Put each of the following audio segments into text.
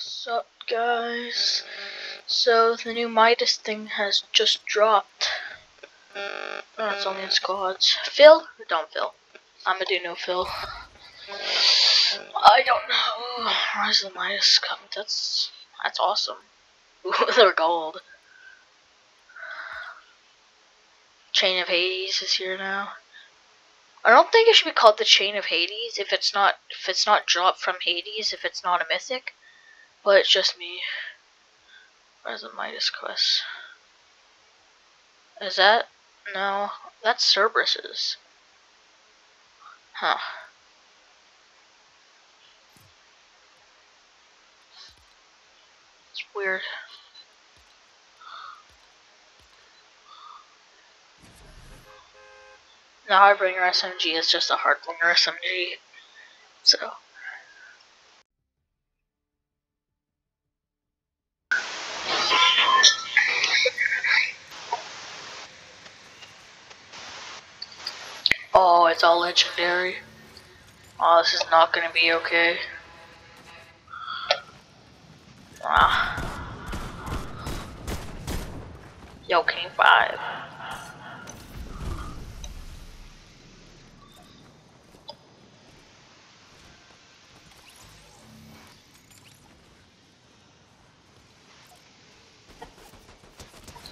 What's up, guys? So, the new Midas thing has just dropped. Oh, it's only in squads. Fill? Don't fill. I'm gonna do no fill. I don't know. Rise of the Midas Cup. That's that's awesome. They're gold. Chain of Hades is here now. I don't think it should be called the Chain of Hades if it's not if it's not dropped from Hades if it's not a mythic. But it's just me. Where's the Midas quest? Is that no? That's Cerberus's. Huh. It's weird. The Harbinger SMG is just a Harbinger SMG. So. Oh, it's all legendary. Oh, this is not gonna be okay. Ah. Yo, King 5.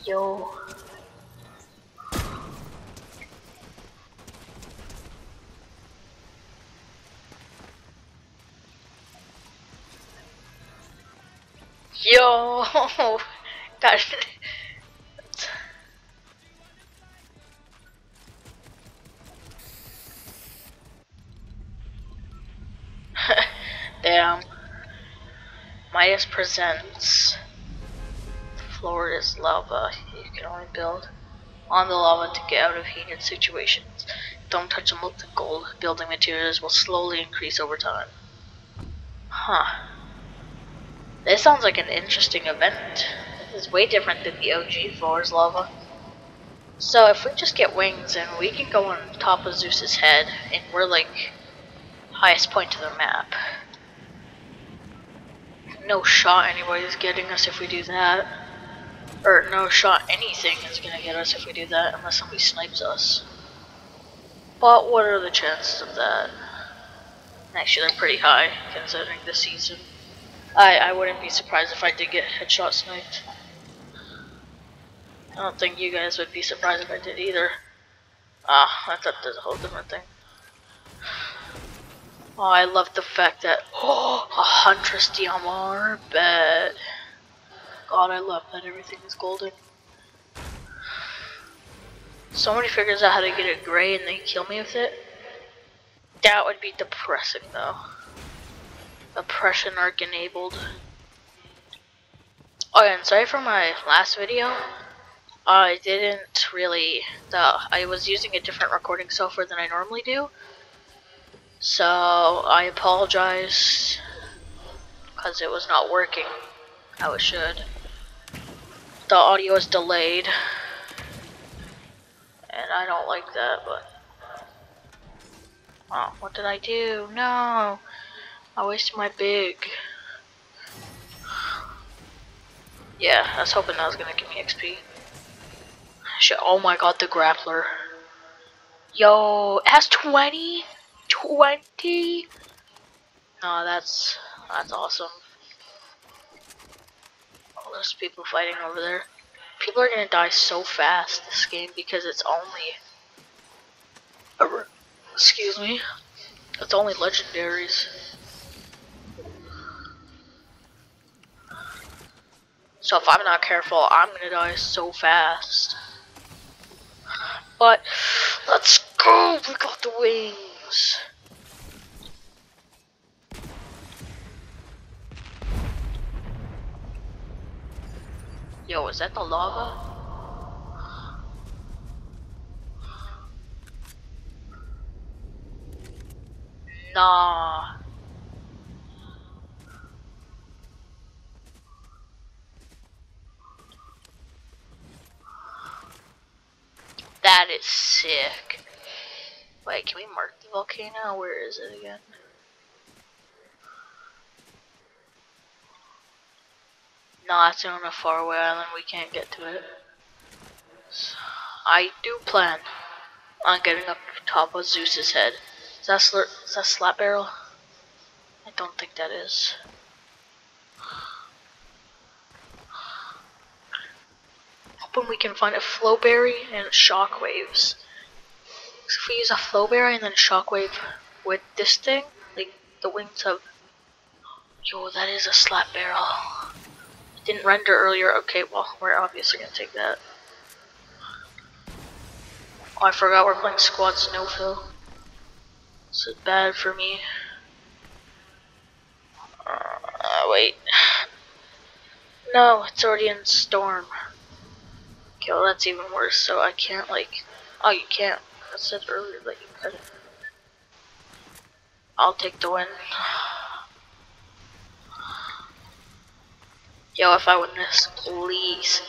Yo. Yo, God. Damn. Midas presents. The floor is lava. You can only build on the lava to get out of heated situations. Don't touch the molten gold. Building materials will slowly increase over time. Huh. This sounds like an interesting event. This is way different than the OG floors lava. So if we just get wings and we can go on top of Zeus's head and we're like highest point of the map. No shot anybody's getting us if we do that. Or no shot anything is gonna get us if we do that unless somebody snipes us. But what are the chances of that? Actually they're pretty high considering the season. I, I wouldn't be surprised if I did get headshot sniped. I don't think you guys would be surprised if I did either. Ah, I thought there's a whole different thing. Oh, I love the fact that oh, a Huntress DMR bet. God, I love that everything is golden. Somebody figures out how to get it gray and they kill me with it. That would be depressing though. Oppression arc enabled. Oh, and sorry for my last video. I didn't really. The, I was using a different recording software than I normally do. So I apologize because it was not working how it should. The audio is delayed, and I don't like that. But oh, what did I do? No. I wasted my big. Yeah, I was hoping that was gonna give me XP. Shit, oh my god, the grappler. Yo, it has 20? 20? No, that's, that's awesome. All those people fighting over there. People are gonna die so fast this game because it's only... Excuse me. It's only legendaries. So if I'm not careful, I'm gonna die so fast. But let's go! We got the wings. Yo, is that the lava? Nah. That is sick. Wait, can we mark the volcano? Where is it again? No, it's on a faraway island. We can't get to it. So, I do plan on getting up top of Zeus's head. Is that, slap barrel? I don't think that is. We can find a flowberry and shockwaves. So if we use a flowberry and then shockwave with this thing, like the wings of Yo, that is a slap barrel. It didn't render earlier. Okay, well, we're obviously gonna take that. Oh, I forgot we're playing squad snowfill. This is bad for me. Uh, wait. No, it's already in storm. Well that's even worse, so I can't like... Oh, you can't. I said earlier that you couldn't. I'll take the win. Yo, if I win this, please,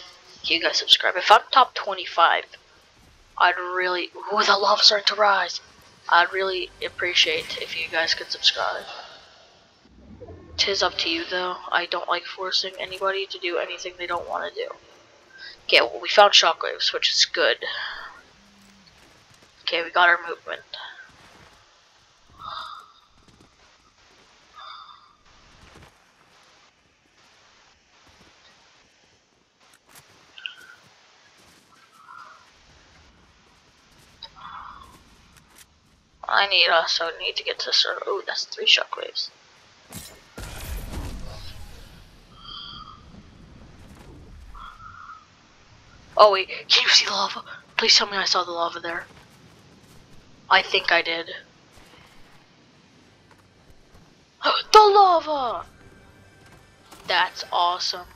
you guys subscribe. If I'm top 25, I'd really, ooh, the love starting to rise. I'd really appreciate if you guys could subscribe. Tis up to you though. I don't like forcing anybody to do anything they don't want to do. Okay, well we found shockwaves, which is good. Okay, we got our movement. I need also need to get to sort oh that's three shockwaves. Oh wait, can you see the lava? Please tell me I saw the lava there. I think I did. the lava! That's awesome.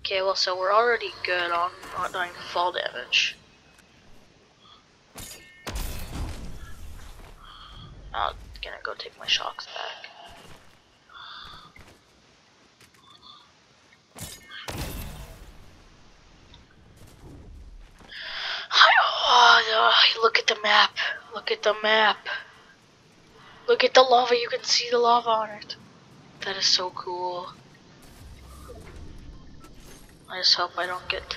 Okay, well so we're already good on not doing fall damage. I'm gonna go take my shocks back. Oh, look at the map. Look at the map. Look at the lava. You can see the lava on it. That is so cool. I just hope I don't get...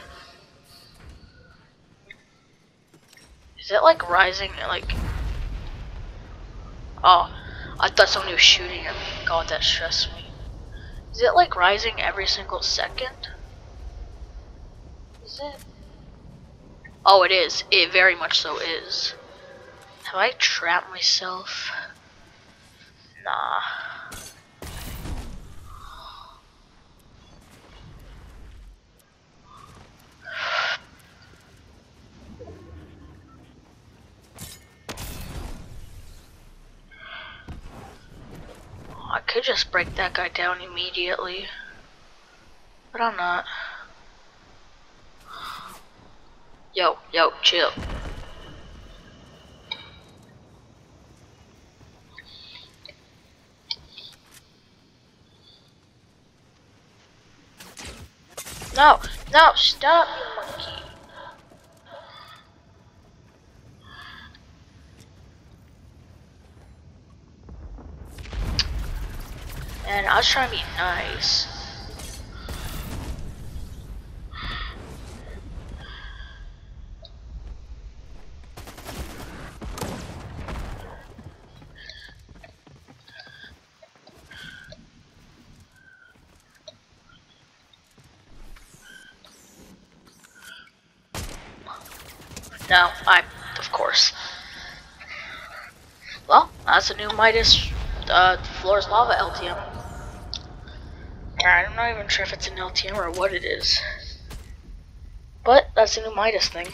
Is it like rising, like Oh, I thought somebody was shooting at me. God, that stressed me. Is it like rising every single second? Is it? Oh, it is. It very much so is. Have I trapped myself? Nah. I could just break that guy down immediately. But I'm not. Yo, yo, chill. No, no, stop, you monkey. And I was trying to be nice. No, I, of course. Well, that's a new Midas uh, Floors Lava LTM. I'm not even sure if it's an LTM or what it is. But that's a new Midas thing.